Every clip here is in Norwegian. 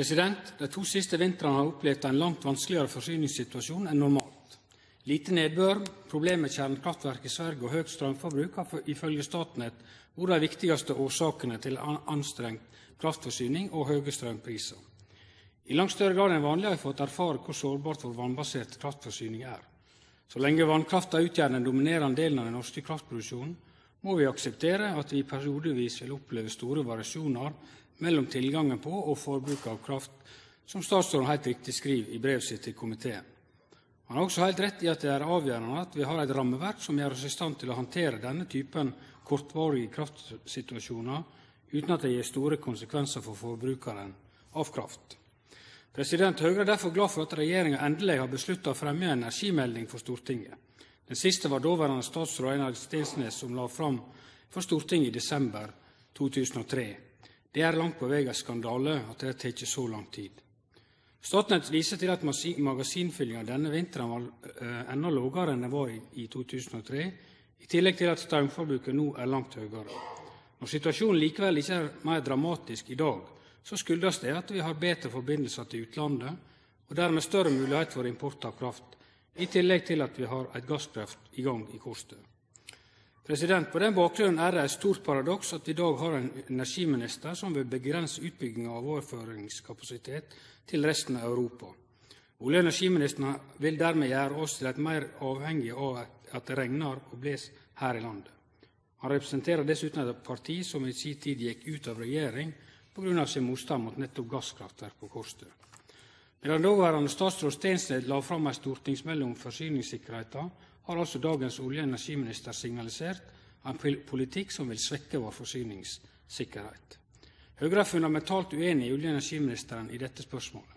President, De to siste vintrene har opplevd en langt vanskeligere forsyningssituasjon enn normalt. Lite nedbør, problemer med kjernekraftverk i Sverige og høyt strømforbruk har ifølge Statnett vært de viktigste årsakene til anstrengt kraftforsyning og høye strømpriser. I langt større grad enn vanlig har vi fått erfare hvor sårbart vår vannbasert kraftforsyning er. Så lenge vannkrafta utgjør den dominerende delen av den norske kraftproduksjonen, må vi akseptere at vi periodevis vil oppleve store variasjoner mellom tilgangen på og forbruket av kraft, som statsråden helt riktig skriver i brevet sitt til komiteen. Han har også helt rett i at det er avgjørende at vi har et rammeverk som gjør oss i stand til å håndtere denne typen kortvarige kraftsituasjoner uten at det gir store konsekvenser for forbrukeren av kraft. President Høgre er derfor glad for at regjeringa endeleg har beslutta å fremje en energimelding for Stortinget. Den siste var dåverande statsråd Einar Steensnæs som la fram for Stortinget i desember 2003. Det er langt på veg ein skandale at det har teke så lang tid. Statnett viser til at magasinfyllinga denne vinteren var uh, enda lågare enn den var i, i 2003, i tillegg til at straumforbruket no er langt høgare. Når situasjonen likevel ikkje er meir dramatisk i dag, så skuldast det at vi har betre forbindelser til utlandet, og dermed større mulighet for import av kraft, i tillegg til at vi har eit gasskraft i gang i Kårstø. På den bakgrunnen er det eit stort paradoks at vi i dag har ein energiminister som vil begrense utbygginga av overføringskapasitet til resten av Europa. Olje- og energiministeren vil dermed gjere oss til et meir avhengige av at det regnar og bles her i landet. Han representerer dessutan eit parti som i si tid gjekk ut av regjering på grunn av sin motstand mot nettopp gasskraftverk på Kårstø. Medan dåverande statsråd Stensnæs la fram ei stortingsmelding om forsyningssikkerheita, har altså dagens olje- og energiminister signalisert ein politikk som vil svekke vår forsyningssikkerheit. Høgre er fundamentalt uenig i olje- og energiministeren i dette spørsmålet.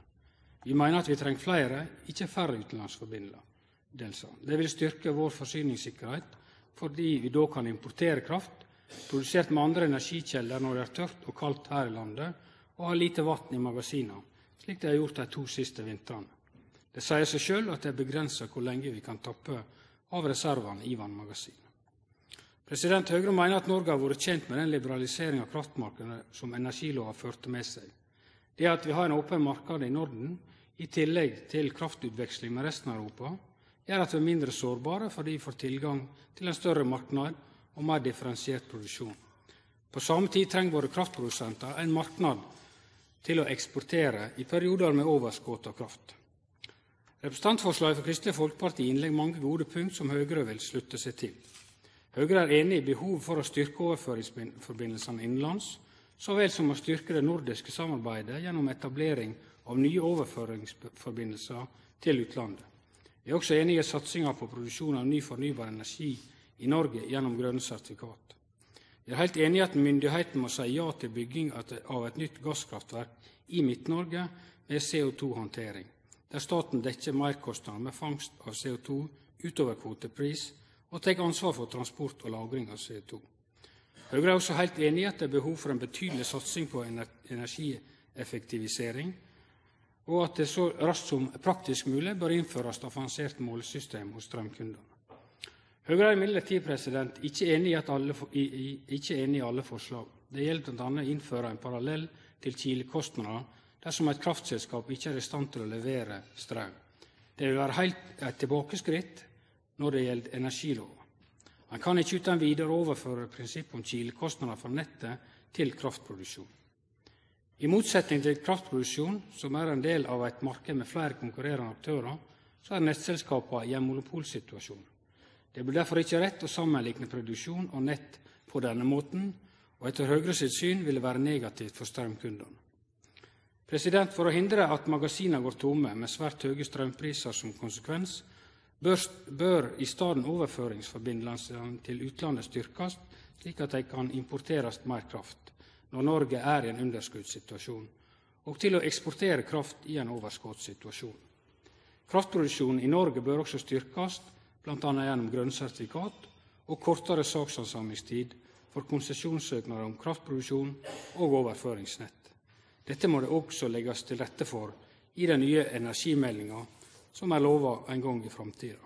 Vi meiner at vi treng fleire, ikkje færre utanlandsforbindelser. Det vil styrke vår forsyningssikkerheit fordi vi då kan importere kraft produsert med andre energikjelder når det er tørt og kaldt her i landet, og har lite vann i magasina, slik det har gjort de to siste vintrene. Det sier seg sjøl at det er begrensa hvor lenge vi kan tappe av reservene i vannmagasinet. President Høgre meiner at Norge har vore kjent med den liberaliseringa av kraftmarknaden som energilova førte med seg. Det at vi har ein åpen marknad i Norden, i tillegg til kraftutveksling med resten av Europa, gjer at vi er mindre sårbare fordi vi får tilgang til ein større marknad og meir differensiert produksjon. På same tid treng våre kraftprodusentar ein marknad til å eksportere i periodar med overskot av kraft. Representantforslaget frå Kristeleg Folkeparti innlegger mange gode punkt som Høgre vil slutte seg til. Høgre er enig i behovet for å styrke overføringsforbindelsane innanlands, så vel som å styrke det nordiske samarbeidet gjennom etablering av nye overføringsforbindelser til utlandet. Vi er også enige i satsinga på produksjon av ny fornybar energi i Norge gjennom grøne sertifikat. Vi er helt enig i at myndigheitene må seie ja til bygging av eit nytt gasskraftverk i Midt-Norge med CO2-handtering, der staten dekkjer meirkostnader med fangst av CO2 utover kvotepris og tek ansvar for transport og lagring av CO2. Høgre er også heilt einig i at det er behov for en betydeleg satsing på energieffektivisering, og at det så raskt som praktisk mogleg bør innførast avansert målesystem hos straumkundane. Høgre er imidlertid ikkje enig i alle forslag. Det gjeld bl.a. å innføre ein parallell til kilekostnader dersom eit kraftselskap ikkje er i stand til å levere straum. Det vil vere eit tilbakeskritt når det gjeld energilova. Ein kan ikkje utan vidare overføre prinsippet om kilekostnader frå nettet til kraftproduksjon. I motsetning til kraftproduksjon, som er ein del av ein marknad med fleire konkurrerande aktørar, er nettselskapa i ein monopolsituasjon. Det blir derfor ikkje rett å samanlikne produksjon og nett på denne måten, og etter Høgre sitt syn vil det vere negativt for straumkundane. For å hindre at magasina går tomme med svært høge straumprisar som konsekvens, bør, bør i staden overføringsforbindelsane til utlandet styrkast, slik at dei kan importerast meir kraft når Noreg er i ein underskotssituasjon, og til å eksportere kraft i ein overskotssituasjon. Kraftproduksjonen i Noreg bør også styrkast bl.a. gjennom grønne sertifikat og kortare sakshandsamingstid for konsesjonssøknader om kraftproduksjon og overføringsnett. Dette må det også leggjast til rette for i den nye energimeldinga som er lova ein gong i framtida.